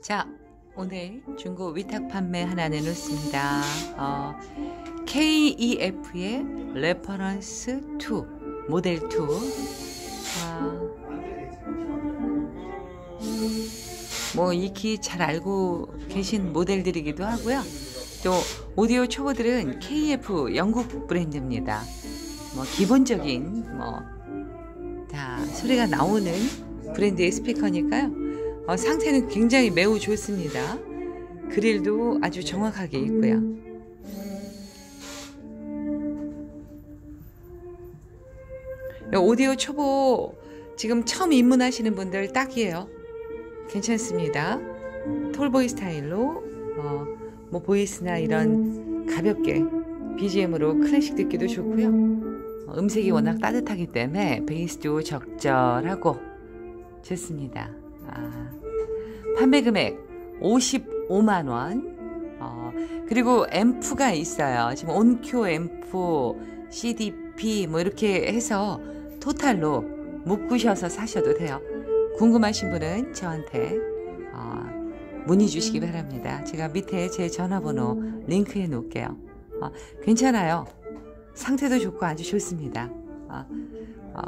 자, 오늘 중고 위탁 판매 하나 내놓습니다. 어, KEF의 Reference 2, 모델 2. 아, 뭐 익히 잘 알고 계신 모델들이기도 하고요. 또 오디오 초보들은 KEF 영국 브랜드입니다. 뭐 기본적인 뭐 다 소리가 나오는 브랜드의 스피커니까요. 어, 상태는 굉장히 매우 좋습니다. 그릴도 아주 정확하게 있고요. 오디오 초보 지금 처음 입문하시는 분들 딱이에요. 괜찮습니다. 톨보이 스타일로 어, 뭐 보이스나 이런 가볍게 BGM으로 클래식 듣기도 좋고요. 어, 음색이 워낙 따뜻하기 때문에 베이스도 적절하고 좋습니다. 아, 판매 금액 55만 원. 어, 그리고 앰프가 있어요. 지금 온큐 앰프, CDP 뭐 이렇게 해서 토탈로 묶으셔서 사셔도 돼요. 궁금하신 분은 저한테 어, 문의 주시기 바랍니다. 제가 밑에 제 전화번호 링크해 놓을게요. 어, 괜찮아요. 상태도 좋고 아주 좋습니다. 어, 어,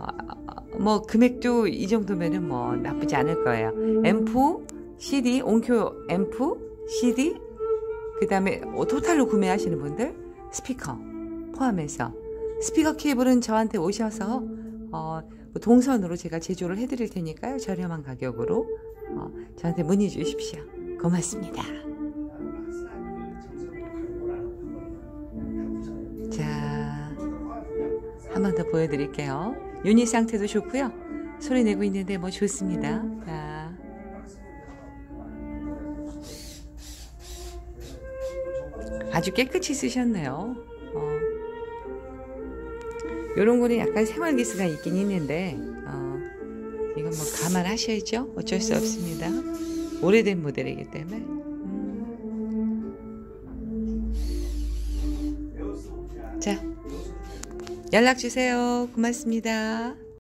뭐 금액도 이 정도면은 뭐 나쁘지 않을 거예요. 앰프, CD, Onkyo 앰프, CD, 그 다음에 토탈로 구매하시는 분들 스피커 포함해서 스피커 케이블은 저한테 오셔서 어, 동선으로 제가 제조를 해드릴 테니까요. 저렴한 가격으로 어, 저한테 문의 주십시오. 고맙습니다. 자, 한 번 더 보여드릴게요. 유닛 상태도 좋고요. 소리 내고 있는데 뭐 좋습니다. 자. 아주 깨끗이 쓰셨네요. 어. 요런 거는 약간 생활기스가 있긴 있는데 어, 이건 뭐 감안하셔야죠. 어쩔 수 없습니다. 오래된 모델이기 때문에. 음. 자, 연락 주세요. 고맙습니다.